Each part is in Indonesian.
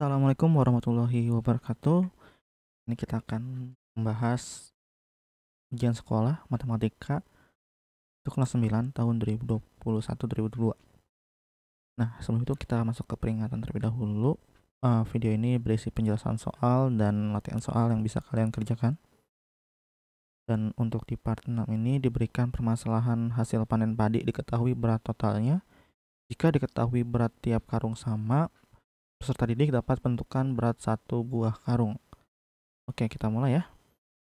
Assalamualaikum warahmatullahi wabarakatuh. Ini kita akan membahas ujian sekolah matematika untuk kelas 9 tahun 2021-2022. Nah, sebelum itu kita masuk ke peringatan terlebih dahulu. Uh, video ini berisi penjelasan soal dan latihan soal yang bisa kalian kerjakan. Dan untuk di part 6 ini diberikan permasalahan hasil panen padi diketahui berat totalnya. Jika diketahui berat tiap karung sama, peserta didik dapat menentukan berat satu buah karung. Oke, kita mulai ya.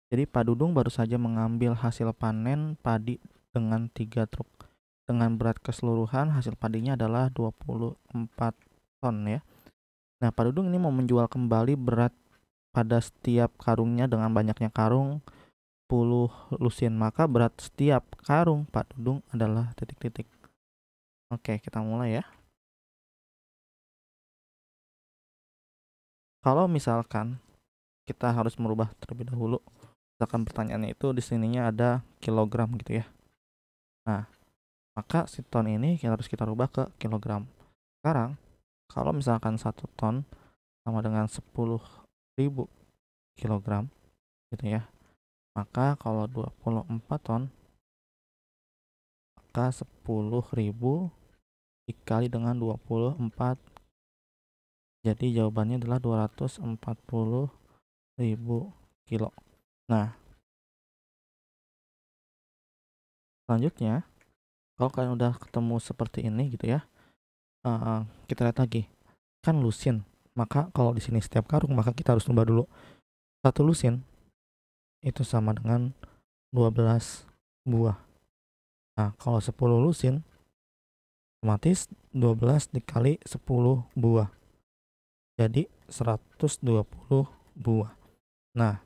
Jadi Pak Dudung baru saja mengambil hasil panen padi dengan tiga truk. Dengan berat keseluruhan hasil padinya adalah 24 ton ya. Nah, Pak Dudung ini mau menjual kembali berat pada setiap karungnya dengan banyaknya karung 10 lusin. Maka berat setiap karung Pak Dudung adalah titik-titik. Oke, kita mulai ya. Kalau misalkan kita harus merubah terlebih dahulu misalkan pertanyaannya itu di sininya ada kilogram gitu ya. Nah maka si ton ini kita harus kita rubah ke kilogram. Sekarang kalau misalkan satu ton sama dengan 10.000 kilogram gitu ya maka kalau 24 ton maka 10.000 dikali dengan 24 jadi jawabannya adalah 240 ribu kilo. Nah, selanjutnya kalau kalian udah ketemu seperti ini gitu ya, uh, kita lihat lagi. Kan lusin, maka kalau di sini setiap karung maka kita harus ubah dulu. Satu lusin itu sama dengan 12 buah. Nah, kalau 10 lusin otomatis 12 dikali 10 buah jadi 120 buah. Nah,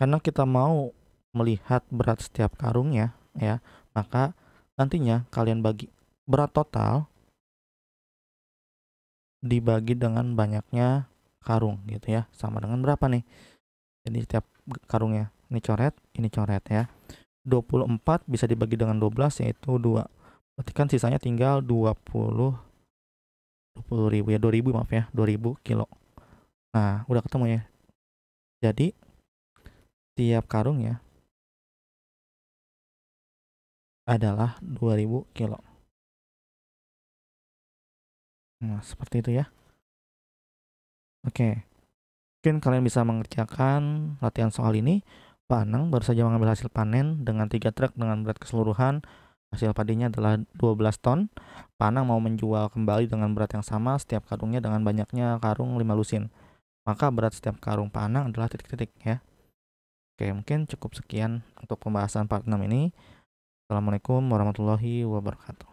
karena kita mau melihat berat setiap karungnya ya, maka nantinya kalian bagi berat total dibagi dengan banyaknya karung gitu ya. Sama dengan berapa nih? Jadi setiap karungnya ini coret, ini coret ya. 24 bisa dibagi dengan 12 yaitu 2. Berarti kan sisanya tinggal 20 20 ribu ya 2000 maaf ya 2000 kilo. Nah udah ketemu ya. Jadi tiap karung ya adalah 2000 kilo. Nah seperti itu ya. Oke. Mungkin kalian bisa mengerjakan latihan soal ini. Pak Anang baru saja mengambil hasil panen dengan tiga truk dengan berat keseluruhan Hasil padinya adalah 12 ton. Panang mau menjual kembali dengan berat yang sama setiap karungnya dengan banyaknya karung 5 lusin. Maka berat setiap karung panang adalah titik-titik ya. Oke, mungkin cukup sekian untuk pembahasan part 6 ini. Assalamualaikum warahmatullahi wabarakatuh.